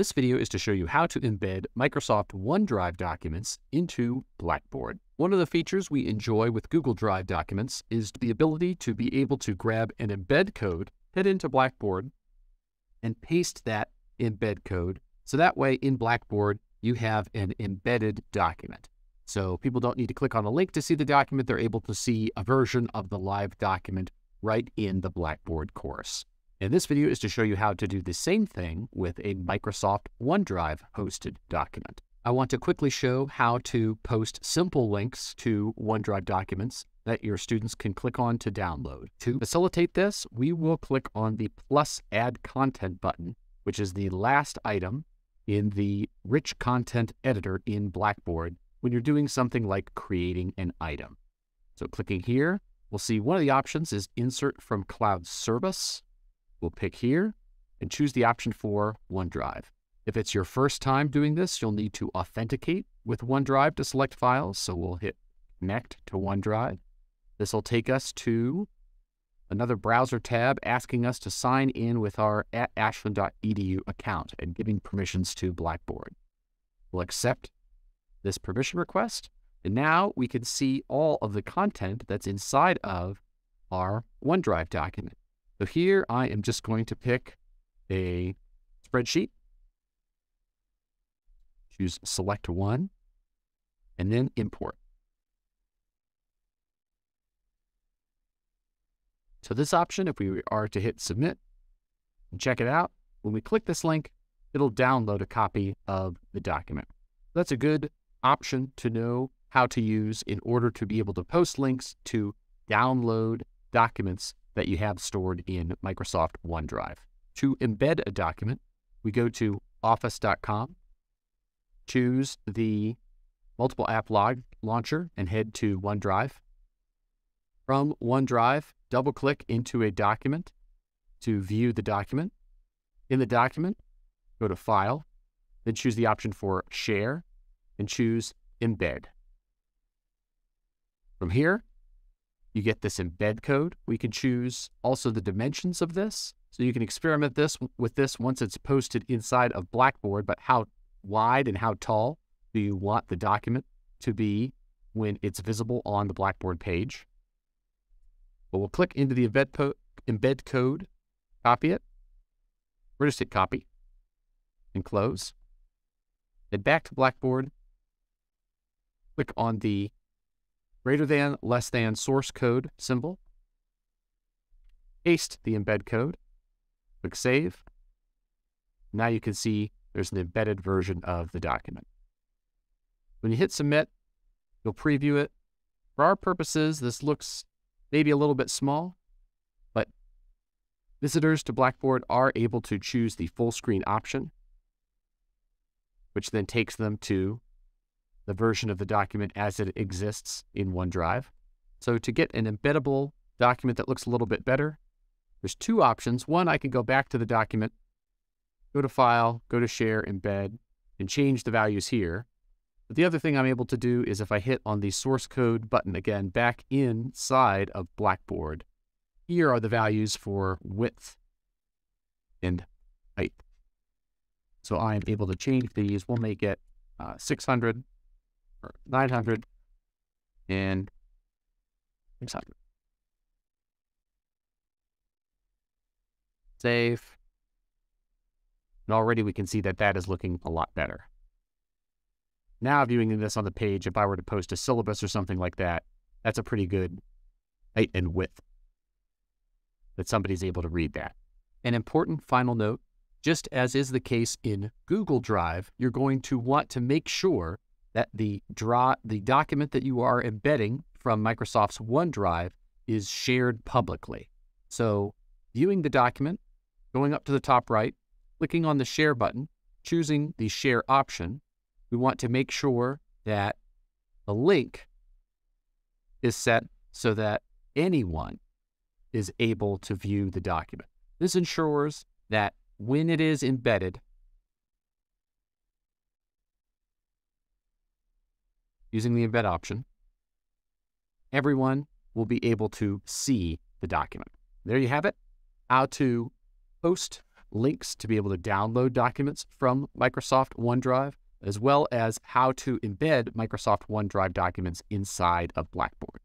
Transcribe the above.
This video is to show you how to embed Microsoft OneDrive documents into Blackboard. One of the features we enjoy with Google Drive documents is the ability to be able to grab an embed code, head into Blackboard, and paste that embed code. So that way in Blackboard, you have an embedded document. So people don't need to click on a link to see the document. They're able to see a version of the live document right in the Blackboard course. And this video is to show you how to do the same thing with a Microsoft OneDrive hosted document. I want to quickly show how to post simple links to OneDrive documents that your students can click on to download. To facilitate this, we will click on the plus add content button, which is the last item in the rich content editor in Blackboard when you're doing something like creating an item. So clicking here, we'll see one of the options is insert from cloud service. We'll pick here and choose the option for OneDrive. If it's your first time doing this, you'll need to authenticate with OneDrive to select files. So we'll hit connect to OneDrive. This will take us to another browser tab asking us to sign in with our at ashland.edu account and giving permissions to Blackboard. We'll accept this permission request, and now we can see all of the content that's inside of our OneDrive document. So here I am just going to pick a spreadsheet, choose select one, and then import. So this option, if we are to hit submit and check it out, when we click this link, it'll download a copy of the document. That's a good option to know how to use in order to be able to post links to download documents that you have stored in Microsoft OneDrive. To embed a document, we go to office.com, choose the multiple app log launcher, and head to OneDrive. From OneDrive, double click into a document to view the document. In the document, go to File, then choose the option for Share, and choose Embed. From here, you get this embed code. We can choose also the dimensions of this. So you can experiment this with this once it's posted inside of Blackboard, but how wide and how tall do you want the document to be when it's visible on the Blackboard page? But we'll click into the embed, embed code, copy it. We're just hit copy and close. Head back to Blackboard. Click on the greater than, less than source code symbol. Paste the embed code. Click Save. Now you can see there's an embedded version of the document. When you hit Submit, you'll preview it. For our purposes, this looks maybe a little bit small, but visitors to Blackboard are able to choose the full screen option, which then takes them to the version of the document as it exists in OneDrive. So to get an embeddable document that looks a little bit better, there's two options. One, I can go back to the document, go to File, go to Share, Embed, and change the values here. But the other thing I'm able to do is if I hit on the source code button again back inside of Blackboard, here are the values for width and height. So I am able to change these. We'll make it uh, 600 or 900 and 600. Save. And already we can see that that is looking a lot better. Now viewing this on the page, if I were to post a syllabus or something like that, that's a pretty good height and width that somebody's able to read that. An important final note, just as is the case in Google Drive, you're going to want to make sure that the draw the document that you are embedding from Microsoft's OneDrive is shared publicly. So viewing the document, going up to the top right, clicking on the share button, choosing the share option, we want to make sure that the link is set so that anyone is able to view the document. This ensures that when it is embedded, using the embed option, everyone will be able to see the document. There you have it, how to post links to be able to download documents from Microsoft OneDrive, as well as how to embed Microsoft OneDrive documents inside of Blackboard.